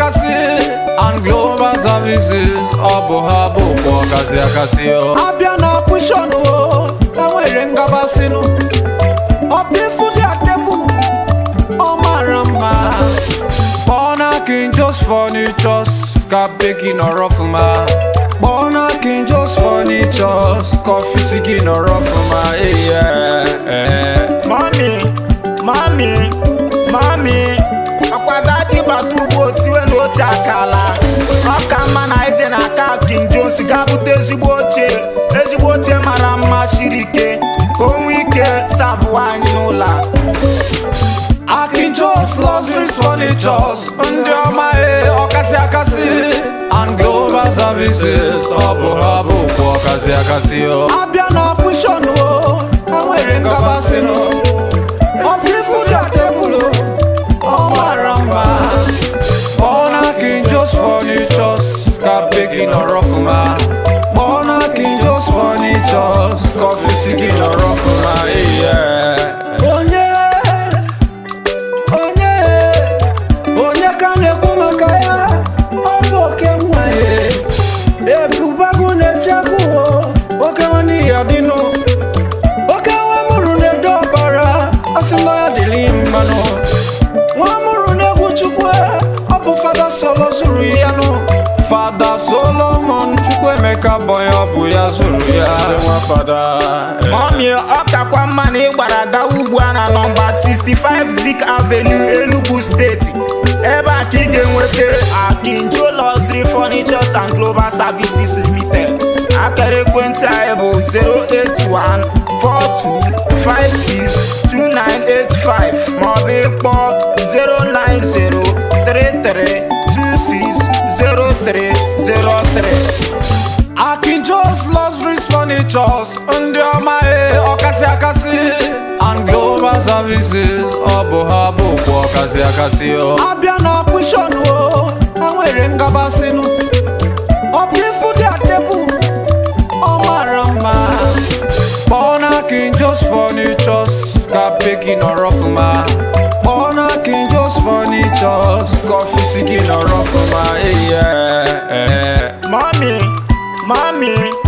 akasi anglo mazavizi abohabo kwọ ọkasi akasi o oh. abịa na kwishọn o enwere ngabasinu ọbifuli atebu ọ mara mma kpọọ king just furnitures ka beki nọrọ fuma kpọọ king just furnitures ka ọfisi gị nọrọ fuma yeah. ezigbo oche ezigbo oche mara mma siri ike ka onwe ike savụ anyị n'ụlọ akinchos luxuries furnitures ndị ọma e ọkasị akasị and global services ọ bụ ha bụ okwu ọkasị akasị abịa na ọpụshọn o enwere nkabasị kọfisi gị nọrọ ọfụma ihe onye onye onye ka na-ekwu maka ya ọ bụ oke nwanyị ebubagụ na-echekwa oke nwanne ya dịnụ oke nwa mụrụ na-ede ọbara asịla ya dịrị mmanụ nwa mụrụ na-egwu chukwu ọ bụ fada solo zuru ya nọ. fada solomon chukwuemeka bọya ọ bụ ya zuru ọmị ọkakwa mma na ịgbara gawa ugbu a na nọmba five Zik Avenue Enugu steeti ebe a ka ị ga-enweta Akinjo Luxury Furnitures and Global Services Limited akara ekwentị anyị bụ 08142562985 maọbụ ịkpọ 09033260303 Pictures ndị ọma e ọkasị akasị and Global Services ọ bụ ha bụ okwu ọkasị akasị o abịa na ọkwishọn o enwere ifu dị tebụl ọ mara mma kpọọ na King Jones Furnitures ka peki nọrọ fụma kpọọ na King Jones Furnitures ka ọfisi gị nọrọ fụma mami mami